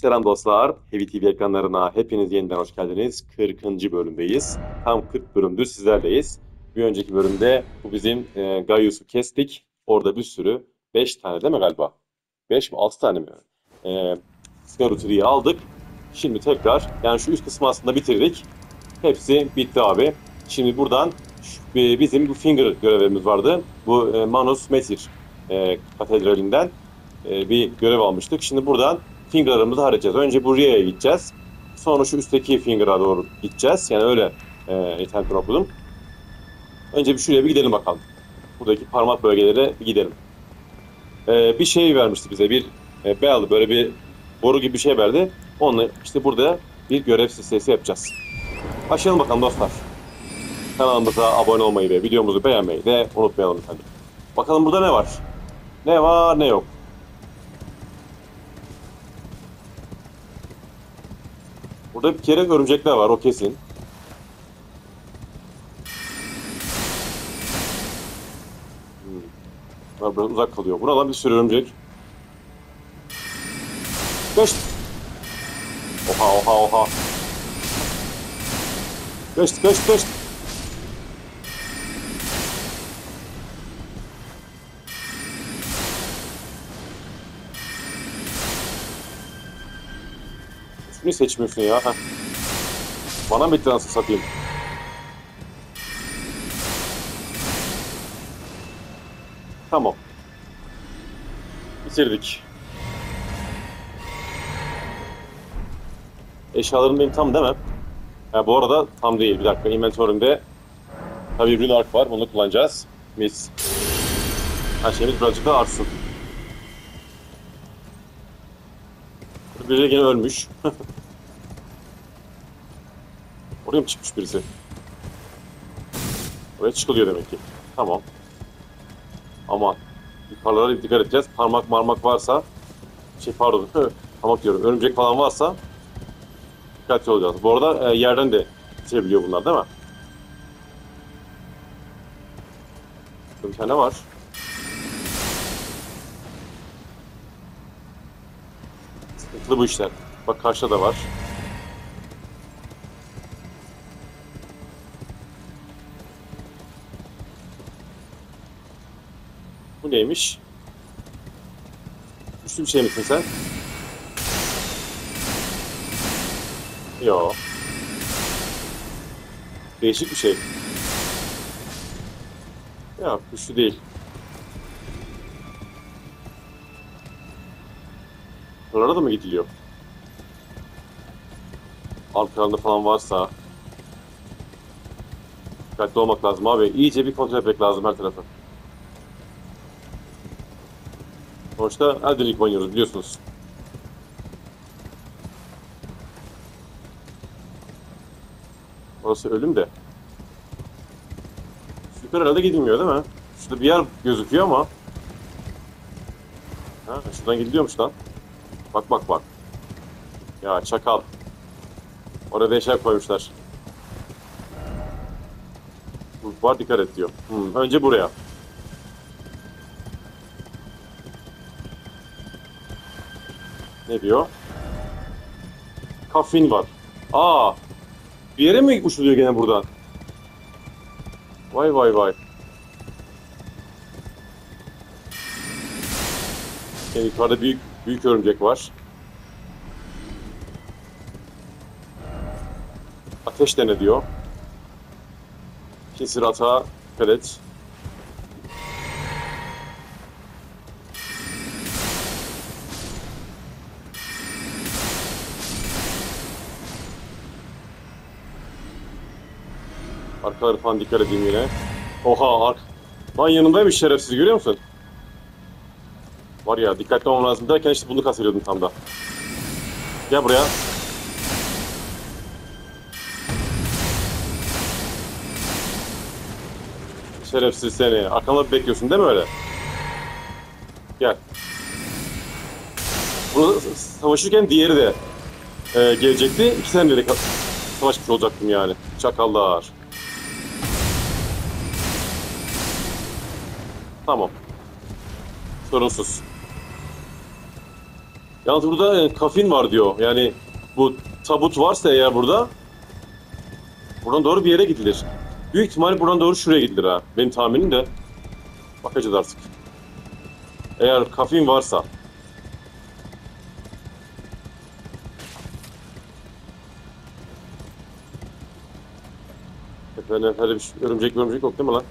Selam dostlar. Heavy TV ekranlarına hepiniz yeniden hoş geldiniz. 40. bölümdeyiz. Tam 40 bölümdür sizlerleyiz. Bir önceki bölümde bu bizim e, Gaius'u kestik. Orada bir sürü 5 tane değil mi galiba? 5 mi 6 tane mi? E, Scarutry'yi aldık. Şimdi tekrar yani şu üst kısmı aslında bitirdik. Hepsi bitti abi. Şimdi buradan şu- e, bizim bu finger görevimiz vardı. Bu e, Manus Metir e, katedralinden e, bir görev almıştık. Şimdi buradan finger'larımızı harcayacağız. Önce buraya gideceğiz. Sonra şu üstteki finger'a doğru gideceğiz. Yani öyle e, internet'ten okudum. Önce bir şuraya bir gidelim bakalım. Buradaki parmak bölgelere bir gidelim. E, bir şey vermişti bize. Bir e, bell böyle bir boru gibi bir şey verdi. Onunla işte burada bir görev listesi yapacağız. Başlayalım bakalım dostlar. Kanalımıza abone olmayı ve videomuzu beğenmeyi de unutmayalım efendim. Bakalım burada ne var? Ne var ne yok. Burada bir kere örümcekler var o kesin. Hmm. Bunlar biraz uzak kalıyor. Buna bir sürü örümcek. Kaç. Oha oha oha. Kaç kaç kaç. İsmini seçmiyorsun ya. Heh. Bana mı bitti nasıl satayım? Tamam. Bitirdik. Eşyalarım benim tam değil mi? Ha, bu arada tam değil. Bir dakika. Inventory'imde tabii bir ark var. Bunu kullanacağız. Mis. Her şeyimiz birazcık daha artsın. Biri gene ölmüş. Oraya mı çıkmış birisi? Oraya çıkılıyor demek ki. Tamam. Aman. Yukarılara dikkat edeceğiz. Parmak marmak varsa şey pardon. Parmak diyorum. Örümcek falan varsa dikkatli olacağız. Bu arada e, yerden de bitirebiliyor bunlar değil mi? Bir tane var. Sıkıntılı bu işler. Bak karşıda da var. Bu neymiş? Güçlü bir şey misin sen? Yo. Değişik bir şey. Ya güçlü değil. Buralara da mı gidiliyor? Arkalarında falan varsa dikkatli olmak lazım abi. İyice bir kontrol etmek lazım her tarafı. Sonuçta Elden Ring oynuyoruz biliyorsunuz. Orası ölüm de. Yukarı herhalde gidilmiyor değil mi? Şurada bir yer gözüküyor ama. Ha, şuradan gidiliyormuş lan. Bak bak bak. Ya çakal. Orada eşya koymuşlar. Var dikkat et diyor. Hmm, önce buraya. Ne diyor? Kafin var. Aa! Bir yere mi uçuluyor gene buradan? Vay vay vay. Yani yukarıda büyük büyük örümcek var. Ateş dene diyor. Kesir ata dikkat et. Arkaları falan dikkat edeyim yine. Oha ark. Lan yanımdaymış şerefsiz görüyor musun? Var ya dikkatli olmam lazım derken işte bunu kasıyordum tam da. Gel buraya. Şerefsiz seni. Arkamda bekliyorsun değil mi öyle? Gel. Burada savaşırken diğeri de e, gelecekti. İki de savaşmış olacaktım yani. Çakallar. Tamam. Sorunsuz. Yalnız burada e, kafin var diyor. Yani bu tabut varsa eğer burada buradan doğru bir yere gidilir. Büyük ihtimalle buradan doğru şuraya gidilir ha. Benim tahminim de. Bakacağız artık. Eğer kafin varsa. Efendim, efendim örümcek örümcek yok değil mi lan?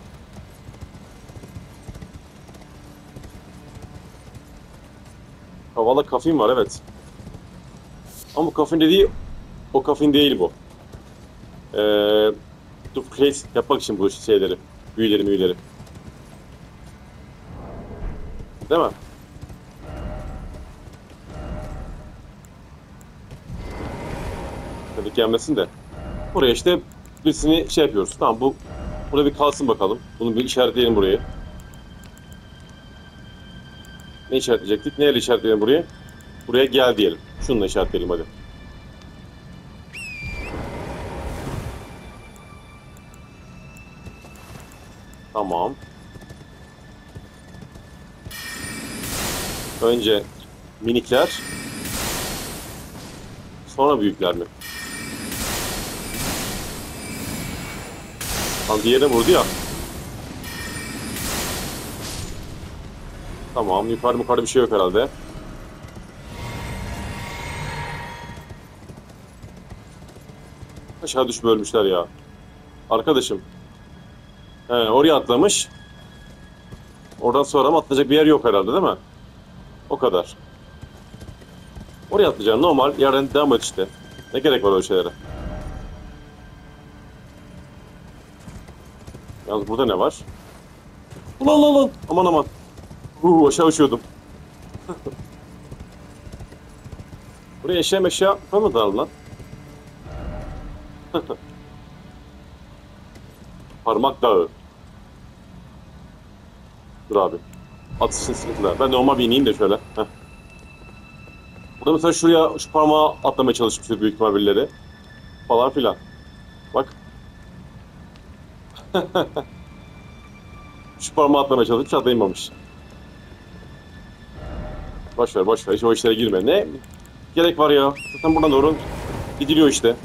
Havala kafin var evet. Ama bu kafin dediği o kafin değil bu. Ee, duplicate yapmak için bu şeyleri. Büyüleri müyüleri. Değil mi? Tabii gelmesin de. Buraya işte birisini şey yapıyoruz. Tamam bu burada bir kalsın bakalım. Bunu bir işaretleyelim buraya. Ne işaretleyecektik? Neyle işaretleyelim buraya? Buraya gel diyelim. Şununla işaretleyelim hadi. Tamam. Önce minikler. Sonra büyükler mi? Lan diğerine vurdu ya. Tamam yukarı yukarı bir şey yok herhalde. Aşağı düşüp ölmüşler ya. Arkadaşım. He, oraya atlamış. Oradan sonra mı atlayacak bir yer yok herhalde değil mi? O kadar. Oraya atlayacaksın normal yerden devam et işte. Ne gerek var öyle şeylere? Yalnız burada ne var? Ulan lan lan! Aman aman! Uuu aşağı uçuyordum. Buraya eşya meşya koymadılar lan. Parmak dağı. Dur abi. Atışın sıkıntılar. Ben normal bir de şöyle. Burada mesela şuraya şu parmağı atlamaya çalışmıştır büyük ihtimal birileri. Falan filan. Bak. şu parmağı atlamaya çalışmış atlayamamış. Boş ver boş ver hiç o işlere girme. Ne gerek var ya? Zaten buradan doğru gidiliyor işte.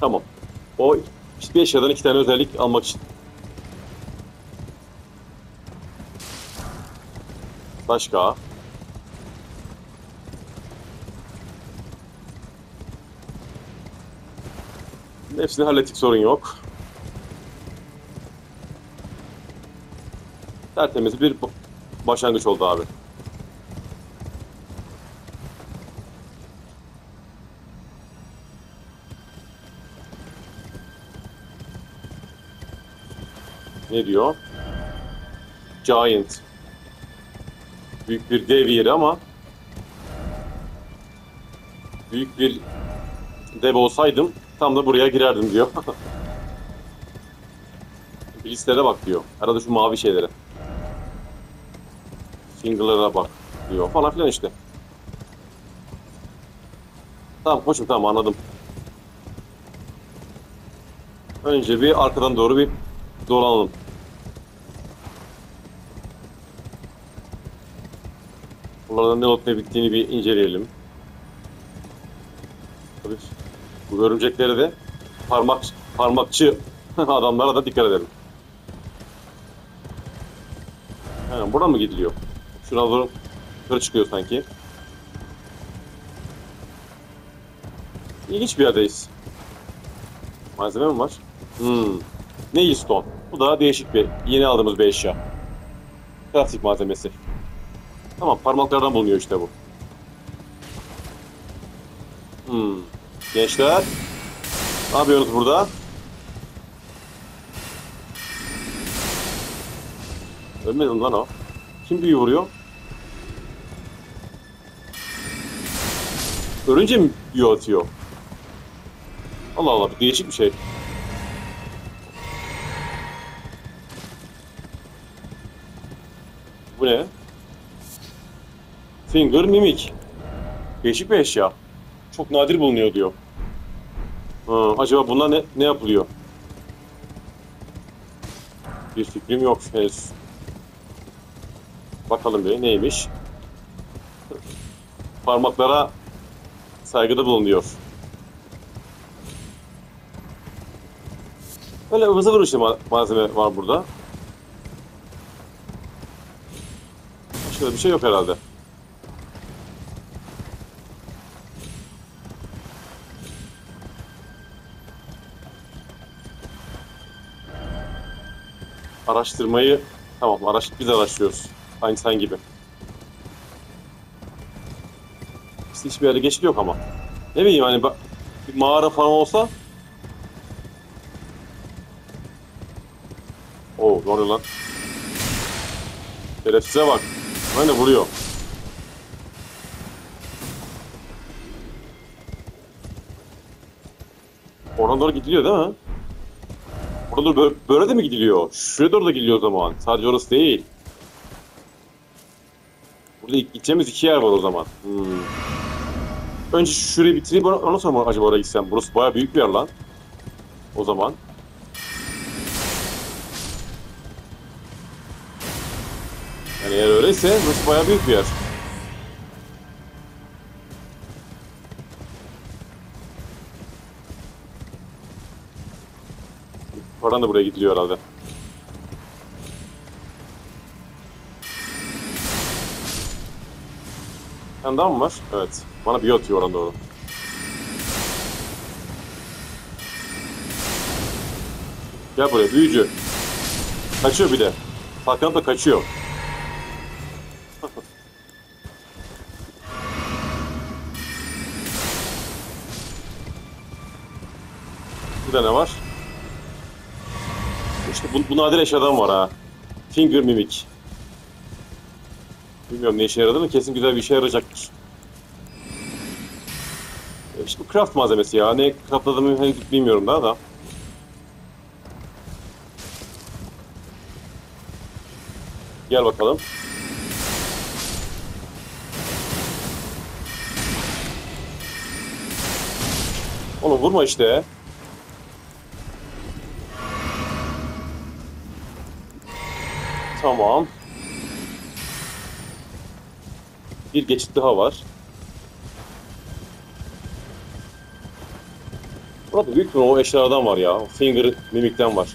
Tamam. O hiçbir eşyadan iki tane özellik almak için. Başka. Hepsini hallettik sorun yok. Tertemiz bir başlangıç oldu abi. Ne diyor? Giant. Büyük bir dev yeri ama büyük bir dev olsaydım tam da buraya girerdim diyor. bir listelere bak diyor. Arada şu mavi şeylere. Finger'lara bak diyor falan filan işte. Tamam koçum tamam anladım. Önce bir arkadan doğru bir dolanalım. Bunlardan ne olup ne bittiğini bir inceleyelim. Tabii bu örümceklere de parmak parmakçı adamlara da dikkat edelim. Aynen buradan mı gidiliyor? Şuna doğru yukarı çıkıyor sanki. İlginç bir yerdeyiz. Malzeme mi var? Hmm. Nail stone. Bu da değişik bir, yeni aldığımız bir eşya. Plastik malzemesi. Tamam, parmaklardan bulunuyor işte bu. Hmm. Gençler. Ne yapıyorsunuz burada? Ölmedi lan o. Kim büyü vuruyor? Ölünce mi büyü atıyor? Allah Allah, bir değişik bir şey. Bu ne? Finger Mimik. Değişik bir eşya. Çok nadir bulunuyor diyor. Ha, acaba bunlar ne, ne yapılıyor? Bir fikrim yok henüz. Bakalım bir neymiş. Parmaklara saygıda bulunuyor. Böyle zıvır işte ma- malzeme var burada. Başka bir şey yok herhalde. Araştırmayı tamam araş biz araştırıyoruz. Sen gibi. İşte hiçbir yerde geçit yok ama. Ne bileyim hani bir mağara falan olsa Oo ne oluyor lan? Şerefsize bak. Hani vuruyor. Oradan doğru gidiliyor değil mi? Oradan doğru böyle de mi gidiliyor? Şuraya doğru da gidiliyor o zaman. Sadece orası değil. Burada gideceğimiz iki yer var o zaman. Hmm. Önce şurayı bitireyim ondan sonra mı acaba oraya gitsem? Burası bayağı büyük bir yer lan. O zaman. Yani eğer öyleyse burası bayağı büyük bir yer. Oradan da buraya gidiliyor herhalde. Tane daha mı var? Evet. Bana bir atıyor oradan doğru. Gel buraya büyücü. Kaçıyor bir de. Saklanıp da kaçıyor. Burada ne var? İşte bu, bu nadir eşyadan var ha. Finger Mimic. Bilmiyorum ne işe yaradığını kesin güzel bir işe yarayacaktır. E İşte bu craft malzemesi ya. Ne craftladığımı henüz bilmiyorum daha da. Gel bakalım. Oğlum vurma işte. Tamam. Bir geçit daha var. Burada büyük bir o eşyalardan var ya. Finger mimikten var.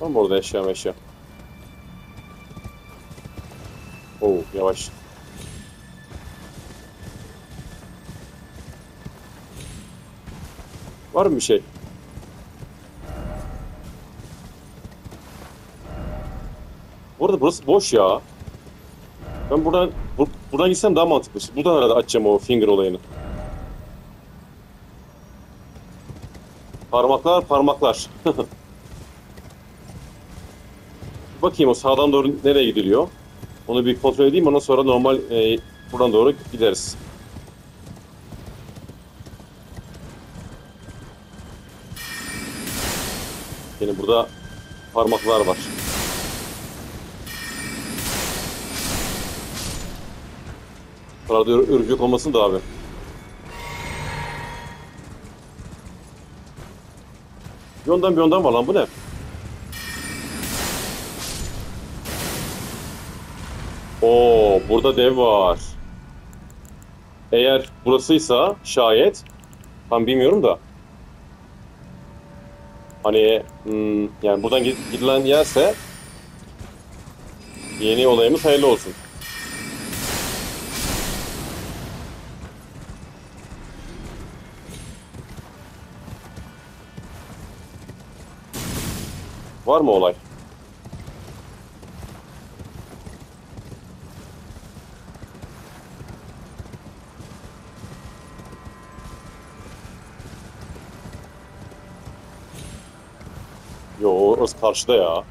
Var mı orada eşya meşya? Oo yavaş. Var mı bir şey? Arada burası boş ya. Ben buradan bu, buradan gitsem daha mantıklı. Buradan herhalde açacağım o finger olayını. Parmaklar parmaklar. Bakayım o sağdan doğru nereye gidiliyor. Onu bir kontrol edeyim ondan sonra normal e, buradan doğru gideriz. Yine burada parmaklar var. Arada ör- örümcek olmasın da abi. Bir ondan bir ondan var lan bu ne? Oo, burada dev var. Eğer burasıysa şayet tam bilmiyorum da. Hani hmm, yani buradan gid- gidilen yerse yeni olayımız hayırlı olsun. Var mı olay? Yo orası karşıda ya.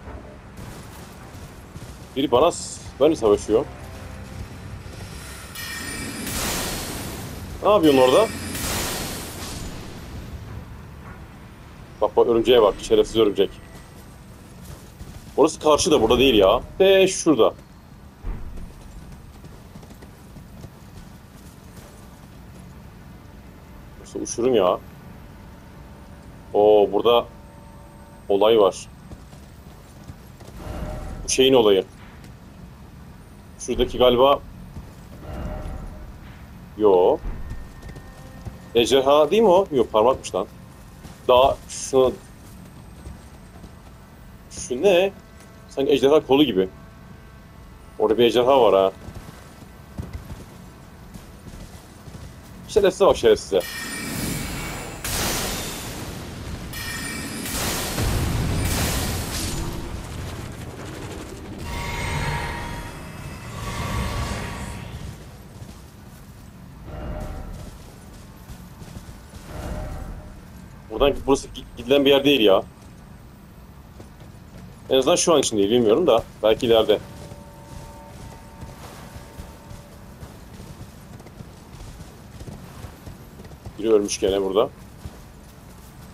Biri bana benimle savaşıyor. Ne yapıyorsun orada? Bak bak örümceğe bak. Şerefsiz örümcek. Orası karşıda burada değil ya. De şurada. Burası uçurum ya. Oo burada olay var. Bu şeyin olayı. Şuradaki galiba... Yo. Ejderha değil mi o? Yok parmakmış lan. Daha şuna... Şu ne? Sanki ejderha kolu gibi. Orada bir ejderha var ha. Şerefsize bak şerefsize. Buradan burası gidilen bir yer değil ya. En azından şu an için değil bilmiyorum da belki ileride. Biri ölmüş gene burada.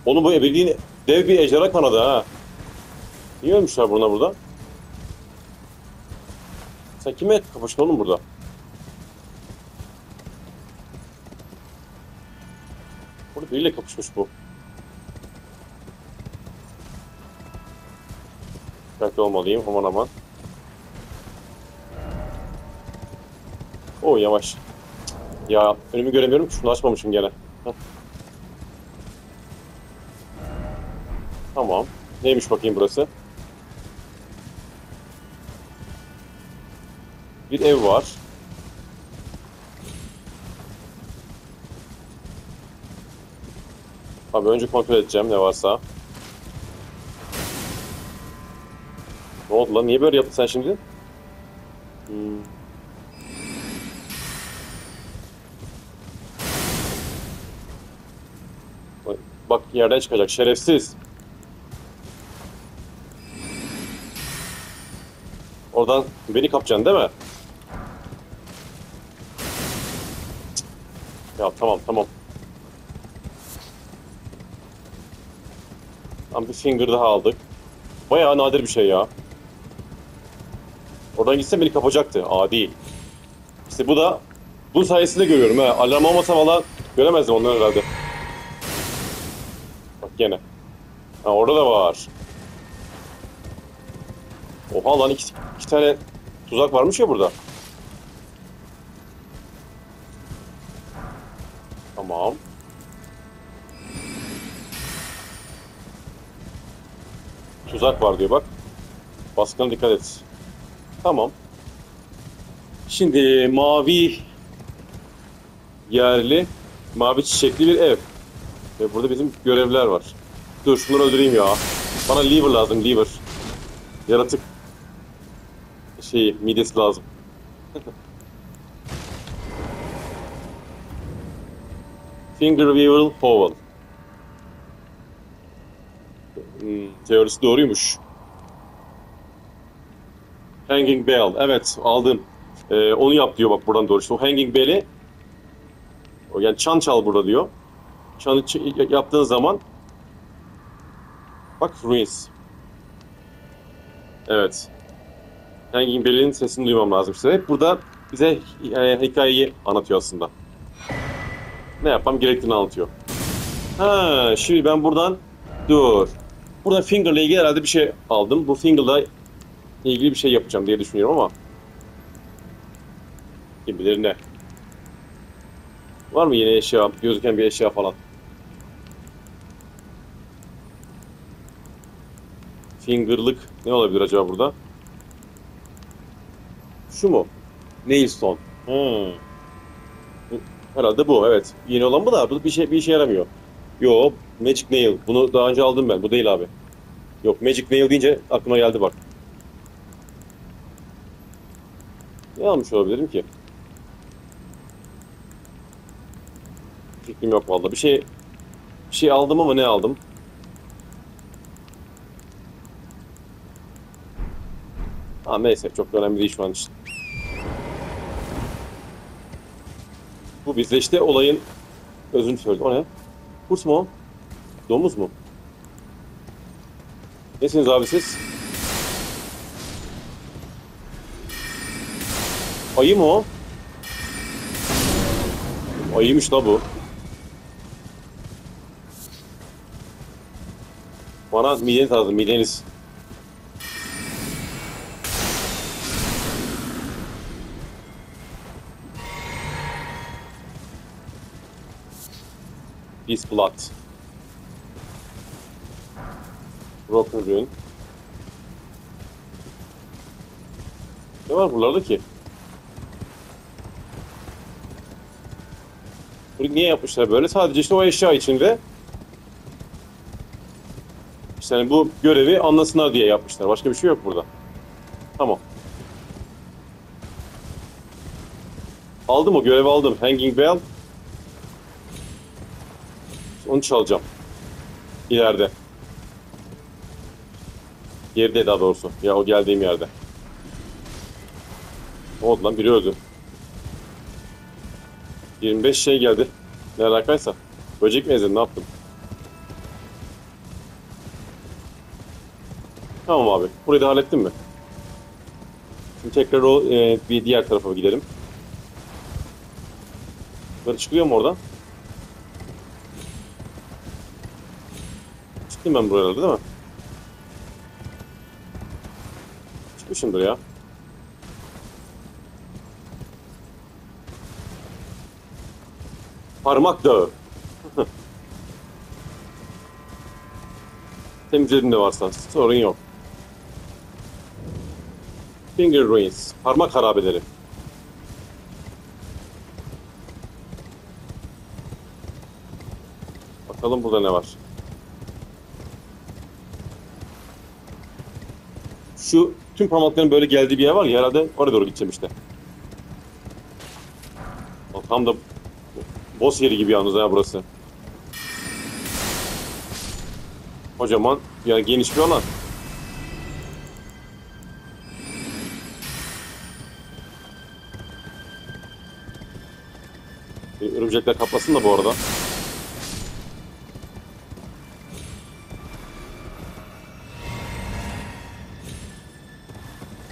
Onun bu ebediğin dev bir ejderha kanadı ha. Niye ölmüşler buna burada? Sen kime kapıştın oğlum burada? Burada biriyle kapışmış bu. Dikkatli olmalıyım aman aman. Oo yavaş. Ya önümü göremiyorum şunu açmamışım gene. Heh. Tamam. Neymiş bakayım burası? Bir ev var. Abi önce kontrol edeceğim ne varsa. Ne oldu lan? Niye böyle yaptın sen şimdi? Hmm. Bak yerden çıkacak şerefsiz. Oradan beni kapacaksın değil mi? Ya tamam tamam. Tam bir finger daha aldık. Bayağı nadir bir şey ya. Oradan gitse beni kapacaktı. Adi. İşte bu da bu sayesinde görüyorum ha. Alarm olmasa falan göremezdim onları herhalde. Bak gene. Ha orada da var. Oha lan iki, iki tane tuzak varmış ya burada. Tamam. Tuzak var diyor bak. Baskına dikkat et. Tamam. Şimdi mavi yerli, mavi çiçekli bir ev. Ve burada bizim görevler var. Dur şunları öldüreyim ya. Bana liver lazım, liver. Yaratık. Şey, midesi lazım. Fingerweevil Powell. Hmm, teorisi doğruymuş. Hanging Bell. Evet aldım. Ee, onu yap diyor bak buradan doğru. İşte o Hanging Bell'i yani çan çal burada diyor. Çanı yaptığın zaman bak Ruins. Evet. Hanging Bell'in sesini duymam lazım işte. Hep burada bize e, hikayeyi anlatıyor aslında. Ne yapmam gerektiğini anlatıyor. Ha, şimdi ben buradan dur. Burada Finger'la ilgili herhalde bir şey aldım. Bu Finger'la ilgili bir şey yapacağım diye düşünüyorum ama kim bilir ne. Var mı yeni eşya, gözüken bir eşya falan? Finger'lık ne olabilir acaba burada? Şu mu? Nailstone. Hmm. Herhalde bu evet. Yeni olan bu da bu bir şey bir işe yaramıyor. Yo Magic Nail. Bunu daha önce aldım ben. Bu değil abi. Yok Magic Nail deyince aklıma geldi bak. Ne almış olabilirim ki? Fikrim yok vallahi. Bir şey bir şey aldım ama ne aldım? Ha neyse çok önemli değil şu an için. Bu bizde işte olayın özünü söyledi. O ne? Kurt mu o? Domuz mu? Nesiniz abi siz? Ayı mı o? Ayıymış la bu. Bana mideniz lazım mideniz. Beast Blood. Broken Rune. Ne var buralarda ki? Bunu niye yapmışlar böyle? Sadece işte o eşya içinde işte hani bu görevi anlasınlar diye yapmışlar. Başka bir şey yok burada. Tamam. Aldım o görevi aldım. Hanging Bell. Onu çalacağım. İleride. Geride daha doğrusu. Ya o geldiğim yerde. Ne oldu lan? Biri öldü. 25 şey geldi. Ne alakaysa. Böcek mi ezdin? Ne yaptın? Tamam abi. Burayı da hallettin mi? Şimdi tekrar o e, bir diğer tarafa gidelim. Böyle çıkıyor mu oradan? Çıktım ben buralarda değil mi? Çıkmışımdır ya. Parmak dağı. Temizledim de varsa sorun yok. Finger ruins. Parmak harabeleri. Bakalım burada ne var. Şu tüm parmakların böyle geldiği bir yer var ya herhalde oraya doğru gideceğim işte. O Tam da boss yeri gibi yalnız ha burası. Kocaman yani geniş bir alan. Bir Örümcekler kaplasın da bu arada.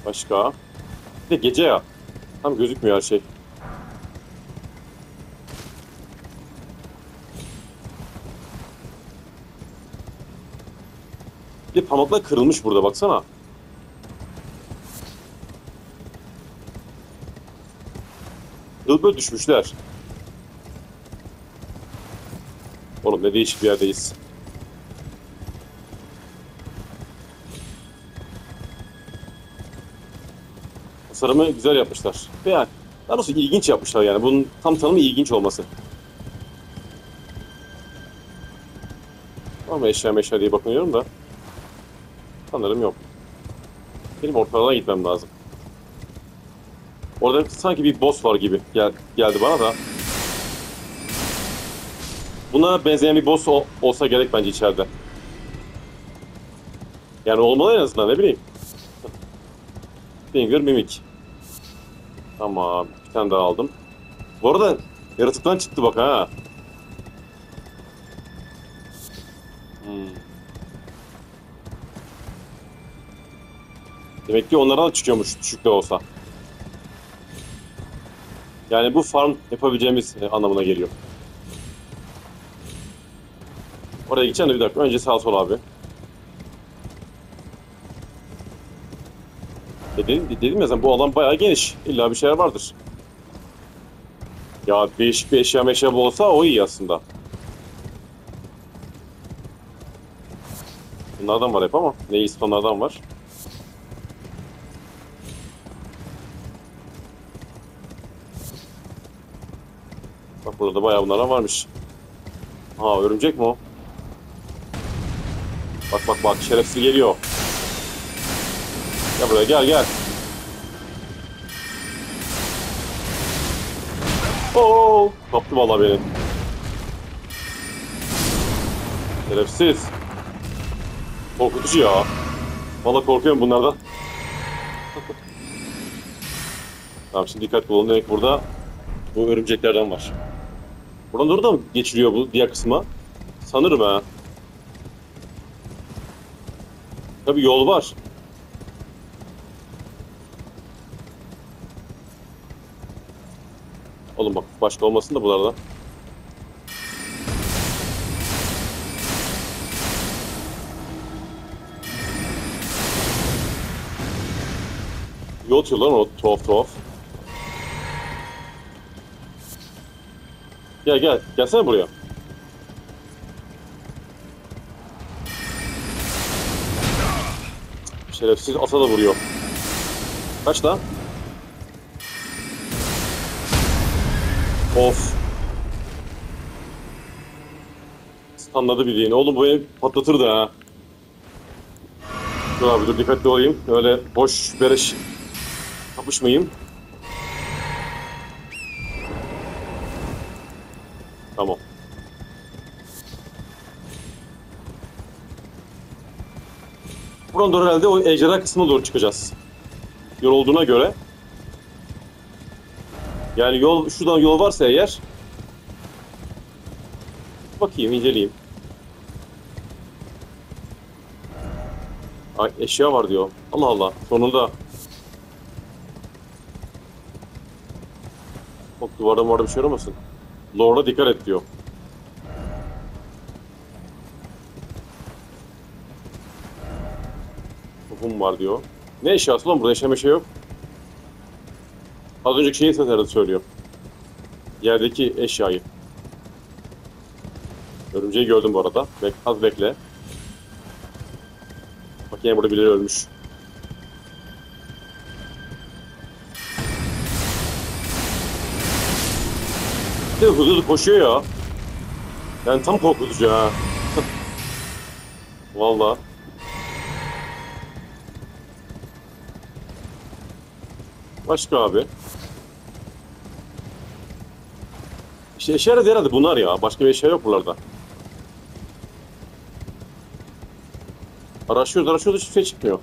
Başka? Bir de gece ya. Tam gözükmüyor her şey. Pamuklar kırılmış burada baksana. Kırılıp düşmüşler. Oğlum ne değişik bir yerdeyiz. Tasarımı güzel yapmışlar. Yani daha doğrusu ilginç yapmışlar yani. Bunun tam tanımı ilginç olması. Ama eşya meşya diye bakıyorum da. Sanırım yok. Benim ortalığa gitmem lazım. Orada sanki bir boss var gibi gel, geldi bana da. Buna benzeyen bir boss ol- olsa gerek bence içeride. Yani olmalı en azından ne bileyim. Finger Mimic. Tamam. Bir tane daha aldım. Bu arada yaratıktan çıktı bak ha. Hmm. Demek ki onlardan da çıkıyormuş düşük de olsa. Yani bu farm yapabileceğimiz e, anlamına geliyor. Oraya gideceğim de bir dakika. Önce sağ sol abi. Dedim, dedim ya zaten bu alan bayağı geniş. İlla bir şeyler vardır. Ya değişik bir eşya meşya olsa o iyi aslında. Bunlardan var hep ama. Ne iyisi onlardan var. Bak burada bayağı bunlardan varmış. Ha örümcek mi o? Bak bak bak şerefsiz geliyor. Gel buraya gel gel. Oo, kaptı valla beni. Şerefsiz. Korkutucu ya. Valla korkuyorum bunlardan. tamam şimdi dikkat olun demek burada bu örümceklerden var. Buradan doğru da mı geçiliyor bu diğer kısma? Sanırım ha. Tabi yol var. Oğlum bak başka olmasın da buralarda. Yol atıyor lan o tuhaf tuhaf. Gel gel. Gelsene buraya. Şerefsiz asa da vuruyor. Kaç lan? Of. Standladı bildiğin. Oğlum bu ev patlatırdı ha. Dur abi dur dikkatli olayım. Öyle boş bereş kapışmayayım. Buradan doğru herhalde o ejderha kısmına doğru çıkacağız. Yol olduğuna göre. Yani yol, şuradan yol varsa eğer Bakayım, inceleyeyim. Ay, eşya var diyor. Allah Allah. Sonunda. Bak duvarda var bir şey olmasın. Lord'a dikkat et diyor. Var diyor. Ne eşyası lan burada? Eşya meşe yok. Az önceki şeyi seslerinde söylüyor. Yerdeki eşyayı. Örümceği gördüm bu arada. Bek az bekle. Bak yine burada birileri ölmüş. Bir hızlı hızlı koşuyor ya. Yani tam korkutucu ha. Valla. Başka abi. İşte eşya da herhalde bunlar ya. Başka bir eşya yok buralarda. Araştırıyoruz araştırıyoruz hiçbir şey çıkmıyor.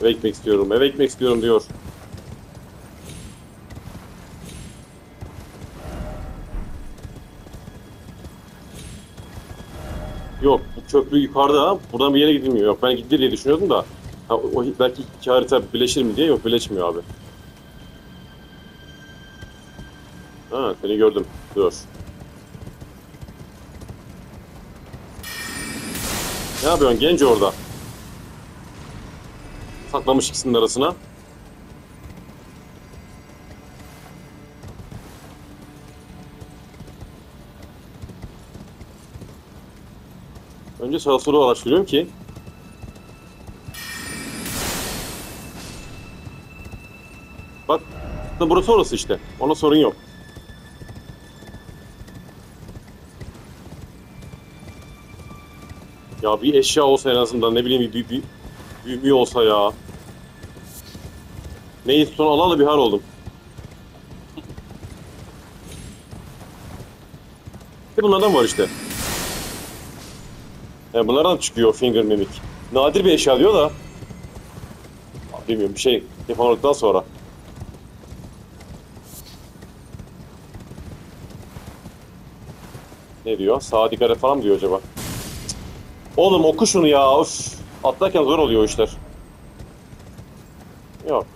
Eve gitmek istiyorum, eve gitmek istiyorum diyor. Yok, bu köprü yukarıda. Buradan bir yere gidilmiyor. Yok, ben gitti diye düşünüyordum da. Ha, o, belki iki harita birleşir mi diye. Yok, birleşmiyor abi. Ha, seni gördüm. Dur. Ne yapıyorsun genç orada? Saklamış ikisinin arasına. Önce sağa sola araştırıyorum ki burası orası işte. Ona sorun yok. Ya bir eşya olsa en azından ne bileyim bir, bir, bir, olsa ya. Neyse son alalı bir hal oldum. Bir bunlardan var işte. Yani bunlardan çıkıyor finger mimik. Nadir bir eşya diyor da. Bilmiyorum bir şey yapamadıktan sonra. Ne diyor? Sağa dikkat falan mı diyor acaba? Oğlum oku şunu ya. Üf. Atlarken zor oluyor işler. Yok.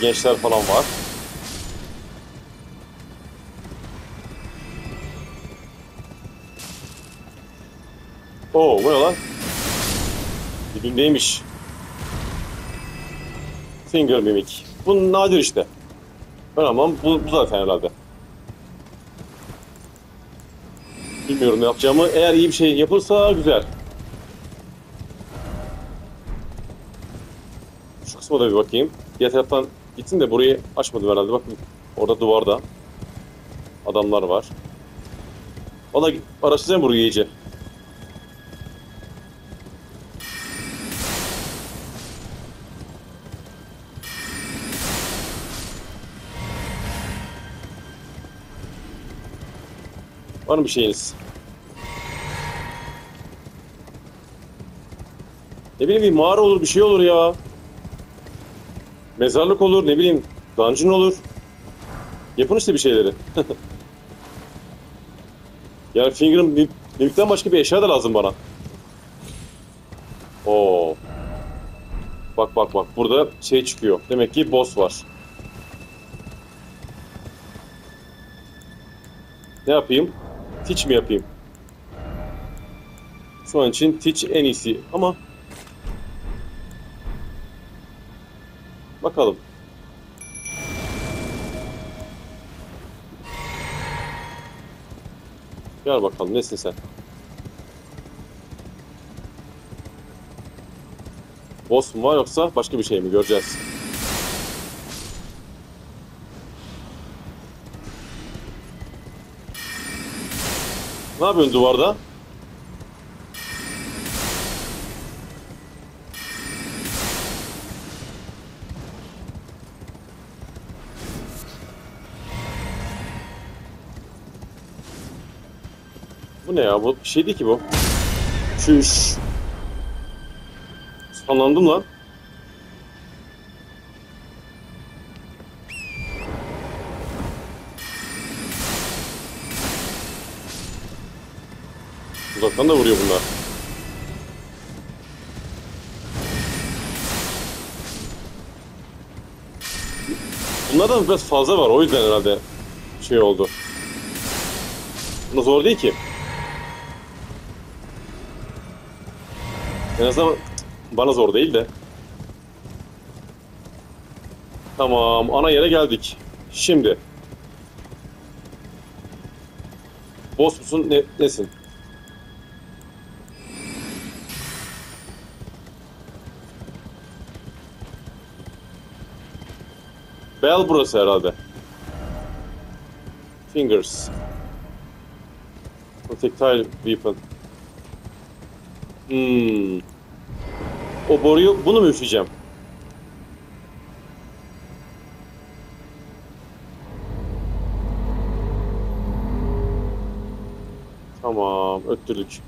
Gençler falan var. Oo bu ne lan? Dibindeymiş. Finger mimik. Bu nadir işte. Ben ama bu, bu zaten herhalde. Bilmiyorum ne yapacağımı. Eğer iyi bir şey yapılsa güzel. Şu kısma da bir bakayım. Diğer taraftan gitsin de burayı açmadım herhalde. Bakın orada duvarda adamlar var. Valla araştıracağım burayı iyice. Var mı şeyiniz? Ne bileyim bir mağara olur, bir şey olur ya. Mezarlık olur, ne bileyim dungeon olur. Yapın işte bir şeyleri. yani Finger'ın mim- mimikten başka bir eşya da lazım bana. Oo. Bak bak bak burada şey çıkıyor. Demek ki boss var. Ne yapayım? Teach mi yapayım? Şu an için Teach en iyisi ama Bakalım. Gel bakalım nesin sen? Boss mu var yoksa başka bir şey mi göreceğiz. Ne yapıyorsun duvarda? Bu ne ya? Bu şey değil ki bu. Şuş. Sanlandım lan. Uzaktan da vuruyor bunlar. Bunlardan biraz fazla var o yüzden herhalde şey oldu. Bunda zor değil ki. En azından bana zor değil de. Tamam, ana yere geldik. Şimdi. Boss musun, ne, nesin? Bell burası herhalde. Fingers. Projectile weapon. Hmm. O boruyu bunu mu üfleyeceğim? Tamam, öttürük.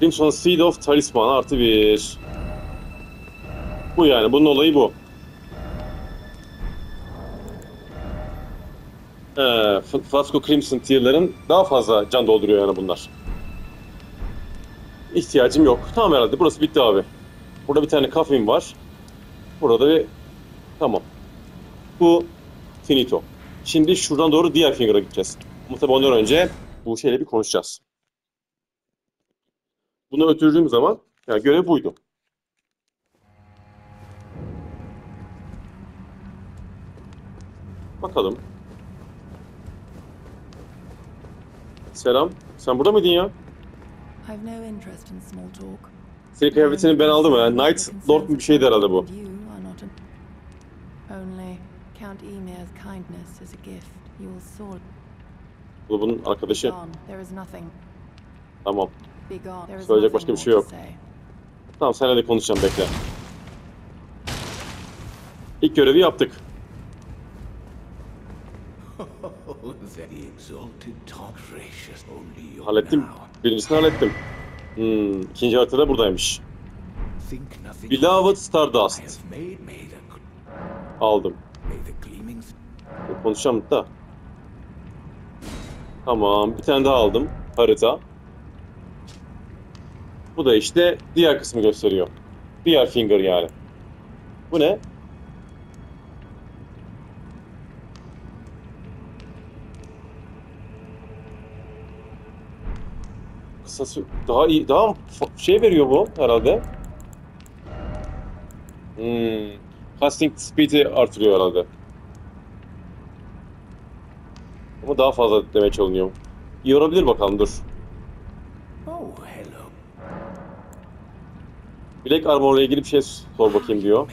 Crimson Seed of Talisman artı bir. Bu yani, bunun olayı bu. F- Flasco Crimson tier'ların daha fazla can dolduruyor yani bunlar. İhtiyacım yok. Tamam herhalde. Burası bitti abi. Burada bir tane kafim var. Burada bir... Tamam. Bu finito. Şimdi şuradan doğru diğer finger'a gideceğiz. Ama tabii ondan önce bu şeyle bir konuşacağız. Bunu ötürdüğüm zaman yani görev buydu. Bakalım. Selam. Sen burada mıydın ya? I've no interest in small talk. Senin kıyafetini ben aldım ya. Knight Lord bir şeydi herhalde bu. Only Count Emir's kindness is a gift. You will soar Bu bunun arkadaşı. Tamam. Söyleyecek başka bir şey yok. Tamam seninle de konuşacağım bekle. İlk görevi yaptık. Hallettim. Birincisini hallettim. Hmm, ikinci haritada buradaymış. Think nothing Beloved Stardust. Aldım. gleaming Konuşacağım da. Tamam, bir tane daha aldım. Harita. Bu da işte diğer kısmı gösteriyor. Diğer finger yani. Bu ne? Kısası daha iyi, daha şey veriyor bu herhalde. Hmm. Casting speed'i artırıyor herhalde. Ama daha fazla demek alınıyor. İyi olabilir bakalım dur. Oh, hello. Black Armor'la ilgili bir şey sor bakayım diyor.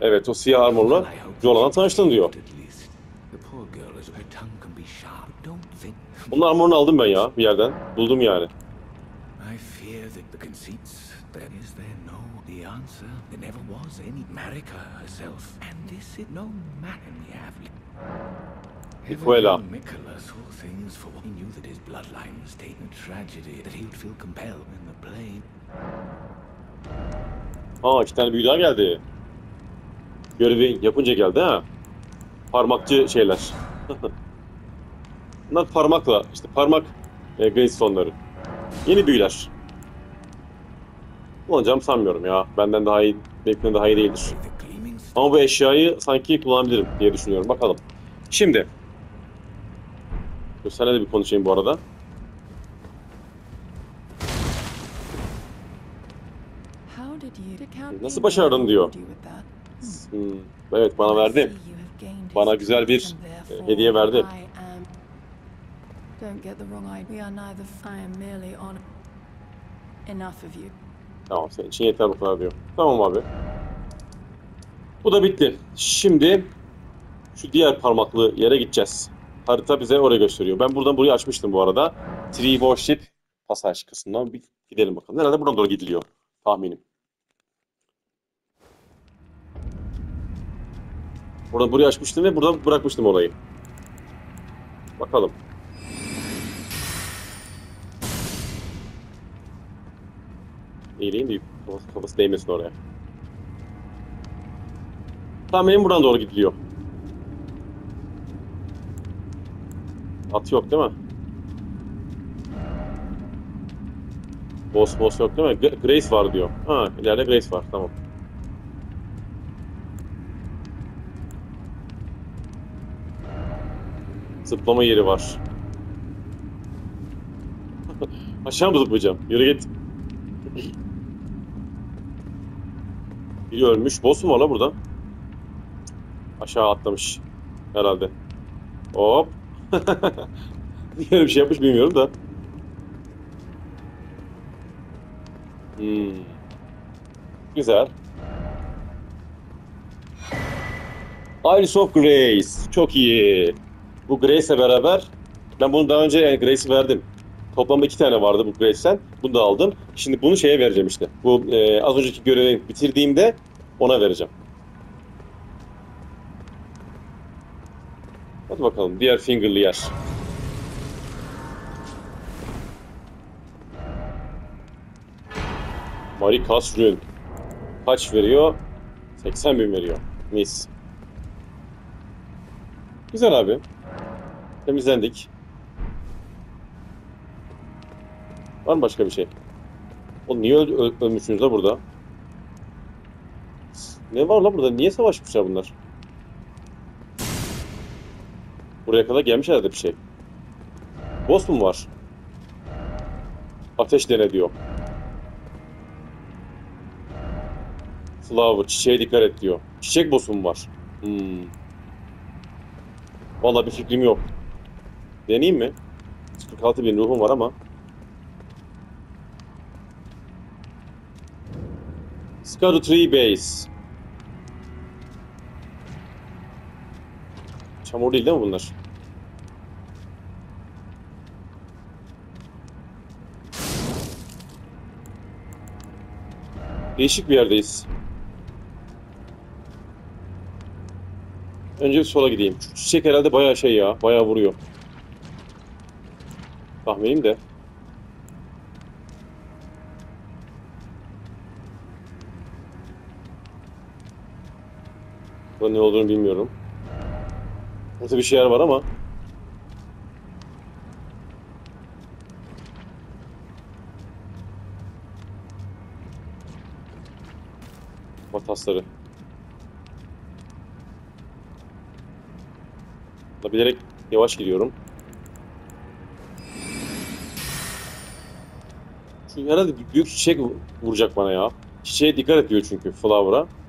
Evet o siyah armorla she tanıştın diyor. Onun armorunu aldım ben ya bir yerden. Buldum yani. I fear that the conceits there is there no the answer. There never was any Marika herself. And this is no man we have. Fuela. Everyone Mikola saw things for he knew that his bloodline was taken a tragedy, that he would feel compelled in the plane. Aa iki tane büyü daha geldi. Görevi yapınca geldi ha. Parmakçı şeyler. Bunlar parmakla işte parmak e, Greenstone'ları. Yeni büyüler. Kullanacağım sanmıyorum ya. Benden daha iyi, benimkinden daha iyi değildir. Ama bu eşyayı sanki kullanabilirim diye düşünüyorum. Bakalım. Şimdi. Dur seninle de bir konuşayım bu arada. Nasıl başardın diyor. Hmm, evet bana verdi. Bana güzel bir, e, hediye verdi. Don't get the wrong idea. We are neither. I am merely on. Enough of you. Tamam senin için yeter bu kadar diyor. Tamam abi. Bu da bitti. Şimdi şu diğer parmaklı yere gideceğiz. Harita bize oraya gösteriyor. Ben buradan burayı açmıştım bu arada. Three Warship pasaj kısmından bir gidelim bakalım. Herhalde buradan doğru gidiliyor. Tahminim. Buradan burayı açmıştım ve burada bırakmıştım orayı. Bakalım. İyiliğin büyük. Kafası, kafası değmesin oraya. Tahminim buradan doğru gidiliyor. At yok değil mi? Boss boss yok değil mi? Grace var diyor. Ha ileride Grace var tamam. Zıplama yeri var. Aşağı mı zıplayacağım? Yürü git. Biri ölmüş. Boss mu var la burada? Aşağı atlamış. Herhalde. Hop. Niye bir şey yapmış bilmiyorum da. Hmm. Güzel. Iris of Grace. Çok iyi. Bu Grace'le beraber ben bunu daha önce Grace'i verdim. Toplamda iki tane vardı bu Grace'ten. Bunu da aldım. Şimdi bunu şeye vereceğim işte. Bu e, az önceki görevi bitirdiğimde ona vereceğim. Hadi bakalım diğer fingerlı yer. Marikas Rün. Kaç veriyor? 80 bin veriyor. Mis. Güzel abi. Temizlendik. Var mı başka bir şey? Oğlum niye öl öl ölmüşsünüz la burada? Ne var la burada? Niye savaşmışlar bunlar? Buraya kadar gelmiş herhalde bir şey. Boss mu var? Ateş dene diyor. Flower, çiçeğe dikkat et diyor. Çiçek boss'u mu var? Hmm. Vallahi bir fikrim yok. Deneyeyim mi? 46 bin ruhum var ama. Scaru Tree Base. Çamur değil değil mi bunlar? Değişik bir yerdeyiz. Önce sola gideyim. Şu çiçek herhalde bayağı şey ya. Bayağı vuruyor. Tahminim de. Burada ne olduğunu bilmiyorum. Burada bir şeyler var ama. Matasları. Da bilerek yavaş gidiyorum. Şu herhalde büyük çiçek vuracak bana ya. Çiçeğe dikkat ediyor çünkü flower'a.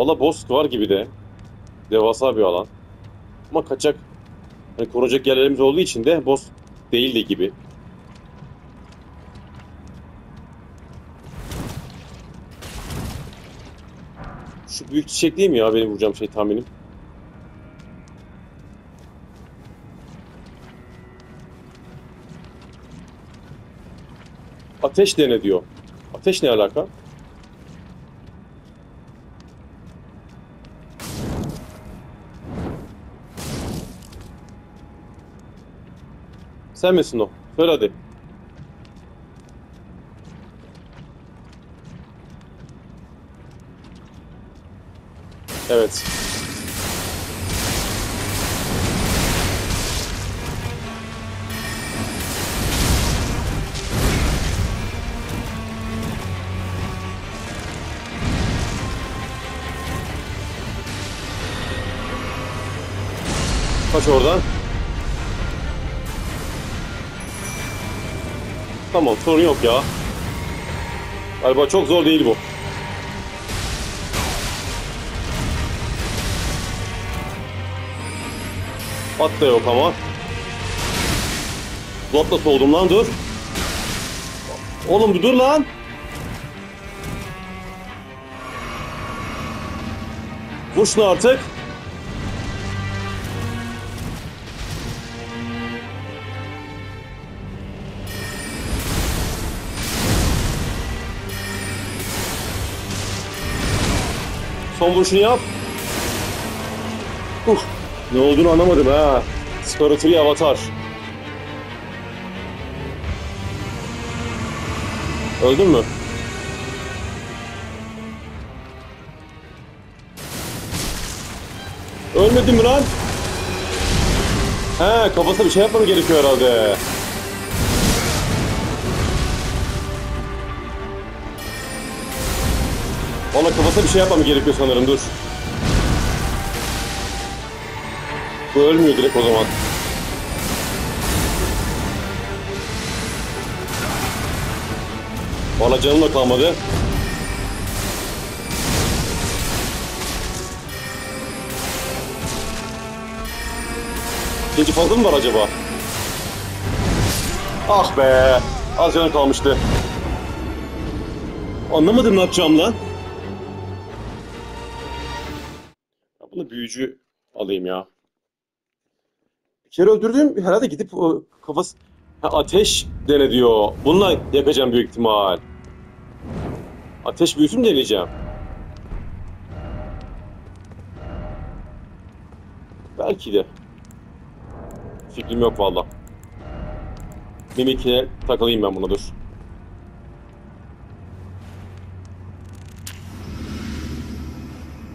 Valla boss var gibi de. Devasa bir alan. Ama kaçak hani koruyacak yerlerimiz olduğu için de boss değildi gibi. Şu büyük çiçek değil mi ya benim vuracağım şey tahminim? Ateş dene diyor. Ateş ne alaka? Sen misin o? Söyle hadi. Evet. Kaç oradan. Tamam sorun yok ya. Galiba çok zor değil bu. At da yok ama. Zotla soğudum lan dur. Oğlum bir dur lan. Vur artık. Son vuruşunu yap. Uh, ne olduğunu anlamadım ha. Sparatürü avatar. Öldün mü? Ölmedin mi lan? He kafasına bir şey yapmam gerekiyor herhalde. Kafasına bir şey yapmam gerekiyor sanırım dur. Bu ölmüyor direkt o zaman. Valla canım da kalmadı. İkinci fazla mı var acaba? Ah be! Az canım kalmıştı. Anlamadım ne yapacağım lan. Büyücü alayım ya. Bir kere öldürdüm herhalde gidip o kafası... Ha, ateş dene diyor. Bununla yakacağım büyük ihtimal. Ateş büyüsü mü deneyeceğim? Belki de. Fikrim yok valla. Mimikine takılayım ben buna dur.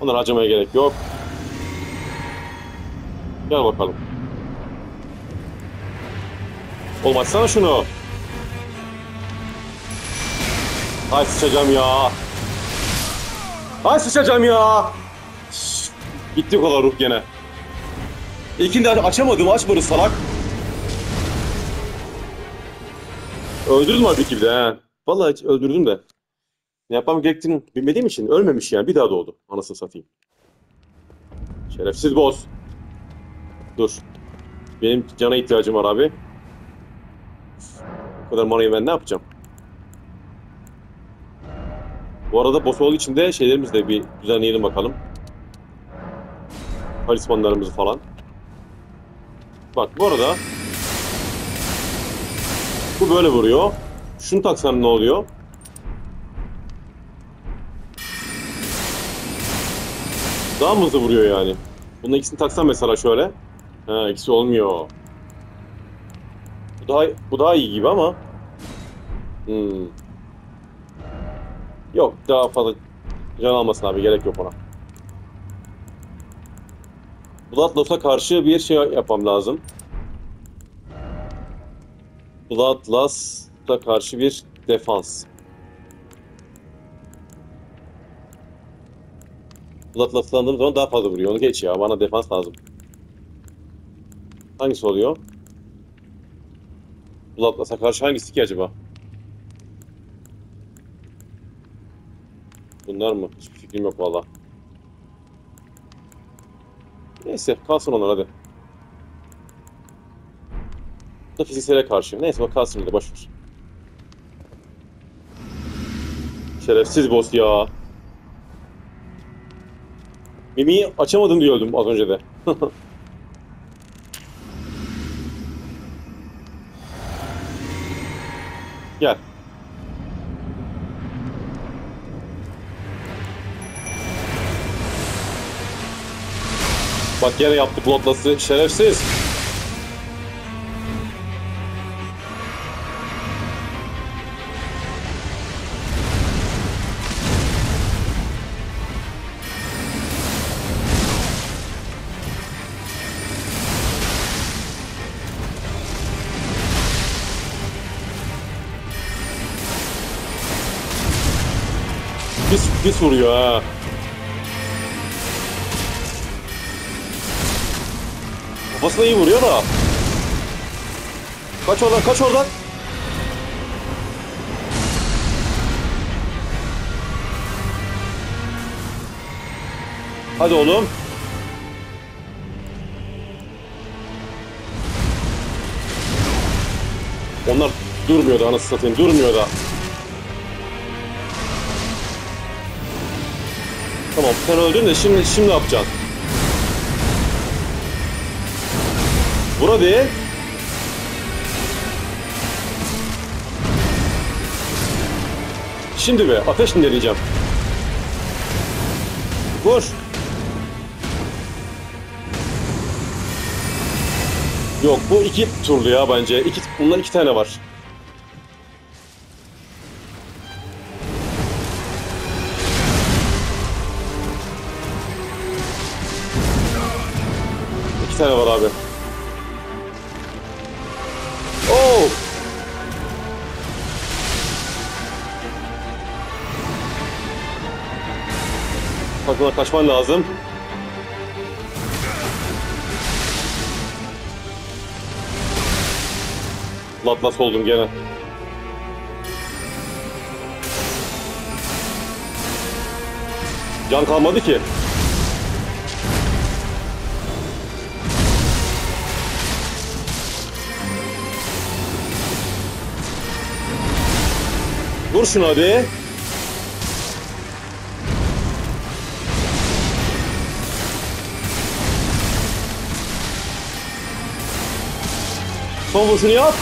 Onları harcamaya gerek yok. Gel bakalım. Oğlum şunu. Ay sıçacağım ya. Ay sıçacağım ya. Gitti kadar ruh gene. İlkini de açamadım açmadı salak. Öldürdüm abi ki bir de he. Vallahi öldürdüm de. Ne yapmam gerektiğini bilmediğim için ölmemiş yani bir daha doğdu. Anasını satayım. Şerefsiz boss. Dur. Benim cana ihtiyacım var abi. Bu kadar manayı ben ne yapacağım? Bu arada boss olduğu için de şeylerimizi de bir düzenleyelim bakalım. Talismanlarımızı falan. Bak bu arada bu böyle vuruyor. Şunu taksam ne oluyor? Daha mı hızlı vuruyor yani? Bunun ikisini taksam mesela şöyle. Ha ikisi olmuyor. Bu daha, bu daha iyi gibi ama. Hmm. Yok daha fazla can almasın abi gerek yok ona. Bloodlust'a karşı bir şey yapmam lazım. Bloodlust'a karşı bir defans. Bloodlust'landığım zaman daha fazla vuruyor. Onu geç ya. Bana defans lazım. Hangisi oluyor? Bloodlust'a karşı hangisi ki acaba? Bunlar mı? Hiçbir fikrim yok valla. Neyse kalsın onlar hadi. Bu da fiziksele karşı. Neyse bak kalsın bir de. Şerefsiz boss ya. Mimi'yi açamadım diye öldüm az önce de. Gel. Bak gene yaptık lotlası şerefsiz. vuruyor ha. Kafasına iyi vuruyor da. Kaç oradan kaç oradan. Hadi oğlum. Onlar durmuyor da anasını satayım durmuyor da. Tamam sen öldün de şimdi şimdi ne yapacaksın? Vur hadi. Şimdi be ateş deneyeceğim? Vur. Yok bu iki turlu ya bence. İki, bunlar iki tane var. Kaçman lazım. Latlas oldum gene. Can kalmadı ki. Vur şunu hadi. Vuruşunu yap.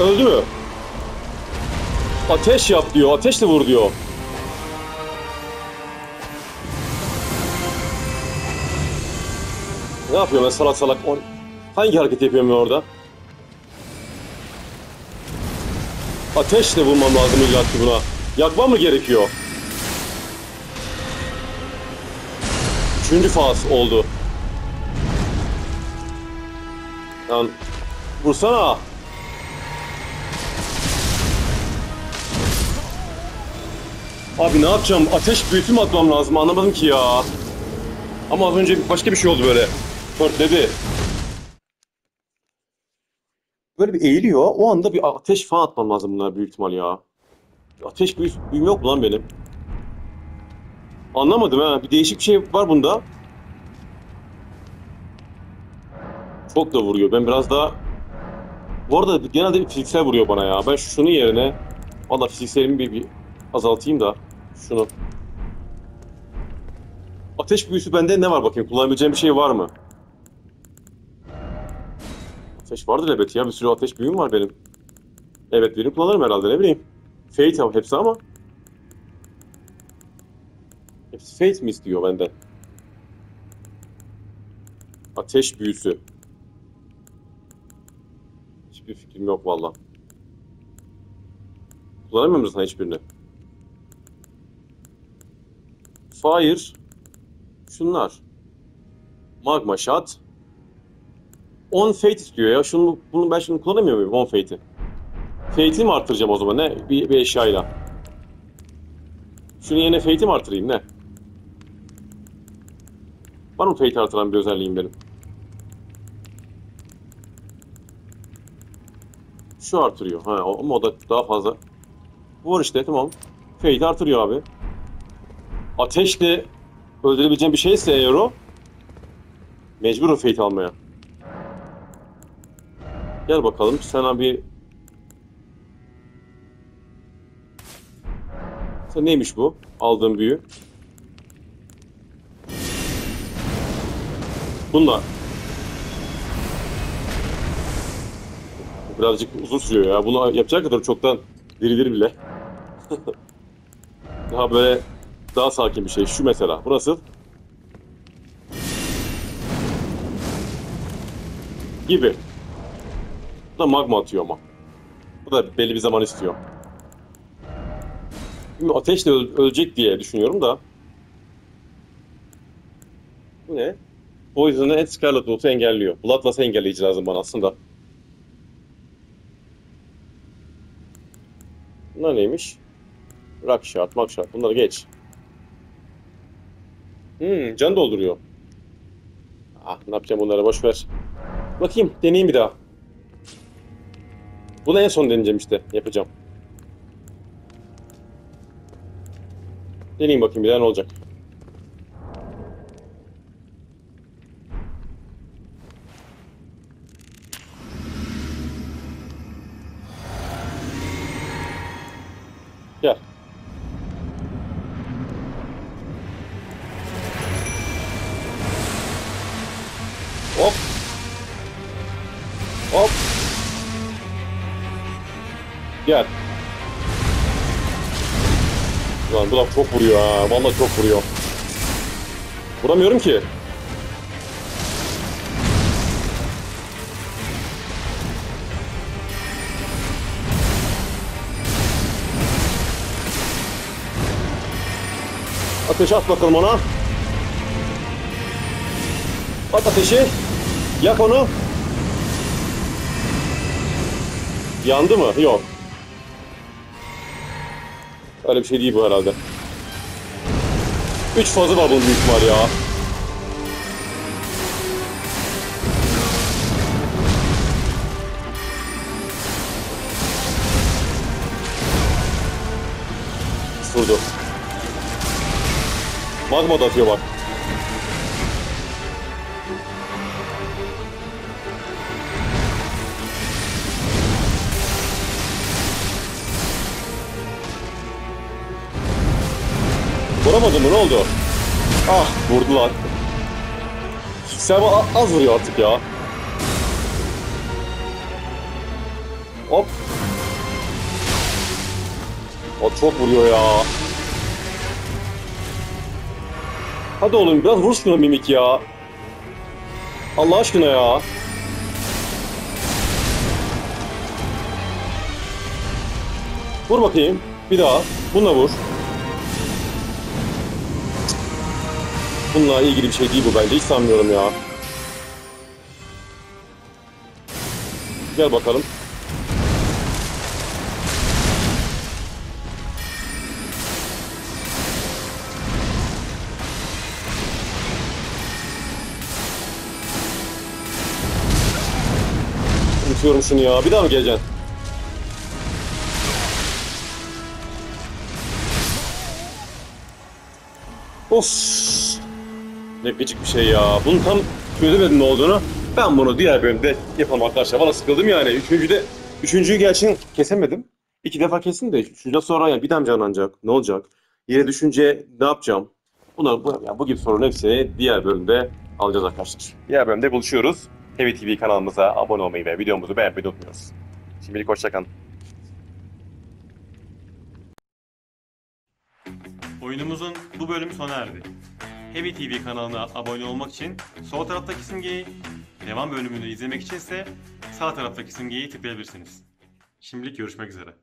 Öldü mü? Ateş yap diyor. Ateşle vur diyor. Ne yapıyorum ben salak salak? Hangi hareket yapıyorum ben orada? Ateşle vurmam lazım illa ki buna. Yakmam mı gerekiyor? Üçüncü faz oldu. Lan vursana. Abi ne yapacağım? Ateş büyütü mü atmam lazım? Anlamadım ki ya. Ama az önce başka bir şey oldu böyle. Pörtledi. Böyle bir eğiliyor. O anda bir ateş falan atmam lazım bunlar büyük ihtimal ya. Ateş büyü, büyüm yok lan benim? Anlamadım ha. Bir değişik bir şey var bunda. Çok da vuruyor. Ben biraz daha... Bu arada genelde fiziksel vuruyor bana ya. Ben şunun yerine... Valla fizikselimi bir, bir azaltayım da. Şunu. Ateş büyüsü bende ne var bakayım? Kullanabileceğim bir şey var mı? Ateş vardır elbet ya. Bir sürü ateş büyüm var benim. Evet birini kullanırım herhalde ne bileyim. Fate hepsi ama. Hepsi Fate mi istiyor benden? Ateş büyüsü. Hiçbir fikrim yok valla. Kullanamıyor musun hiçbirini? Fire. Şunlar. Magma shot. On Fate istiyor ya. Şunu, bunu ben şimdi kullanamıyor muyum? On Fate'i. Fate'i mi arttıracağım o zaman ne? Bir, bir eşyayla. Şunu yerine Fate'i mi arttırayım ne? Var mı Fate artıran bir özelliğim benim? Şu artırıyor. Ha, ama o da daha fazla. Var işte tamam. Fate artırıyor abi. Ateşle öldürebileceğim bir şeyse eğer o mecburum Fate almaya. Gel bakalım sana bir Sen neymiş bu? Aldığın büyü. Bunlar. Birazcık uzun sürüyor ya. Bunu yapacak kadar çoktan dirilir bile. daha böyle daha sakin bir şey. Şu mesela. Bu nasıl? Gibi. Bu da magma atıyor ama. Bu da belli bir zaman istiyor. Şimdi ateşle öl- ölecek diye düşünüyorum da. Bu ne? Poison'ı et Scarlet Root'u engelliyor. Bloodlust engelleyici lazım bana aslında. Bunlar neymiş? Rock Shard, Mark Shard. Bunları geç. Hmm, can dolduruyor. Ah, ne yapacağım bunlara boş ver. Bakayım, deneyeyim bir daha. Bunu en son deneyeceğim işte, yapacağım. Deneyeyim bakayım bir daha ne olacak. Lan bu laf çok vuruyor ha. Vallahi çok vuruyor. Vuramıyorum ki. Ateş at bakalım ona. At ateşi. Yak onu. Yandı mı? Yok. Öyle bir şey değil bu herhalde. Üç fazı var bunun büyük ihtimal ya. Vurdu. Magma da atıyor bak. Vuramadın mı? Ne oldu? Ah vurdular. A- az vuruyor artık ya. Hop. O çok vuruyor ya. Hadi oğlum biraz vur şuna mimik ya. Allah aşkına ya. Vur bakayım. Bir daha. Bununla vur. Bununla ilgili bir şey değil bu bence. Hiç sanmıyorum ya. Gel bakalım. Unutuyorum şunu ya. Bir daha mı geleceksin? Of. Ne gıcık bir şey ya. Bunu tam çözemedim ne olduğunu. Ben bunu diğer bölümde yapalım arkadaşlar. Valla sıkıldım yani. Üçüncüde, üçüncüyü gerçi kesemedim. İki defa kesin de üçüncüden sonra yani bir daha mı canlanacak? Ne olacak? Yere düşünce ne yapacağım? Bunlar, bu, yani bu gibi sorunun hepsini diğer bölümde alacağız arkadaşlar. Diğer bölümde buluşuyoruz. Heavy TV kanalımıza abone olmayı ve videomuzu beğenmeyi unutmuyoruz. Şimdilik hoşçakalın. Oyunumuzun bu bölümü sona erdi. Heavy TV kanalına abone olmak için sol taraftaki simgeyi, devam bölümünü izlemek için ise sağ taraftaki simgeyi tıklayabilirsiniz. Şimdilik görüşmek üzere.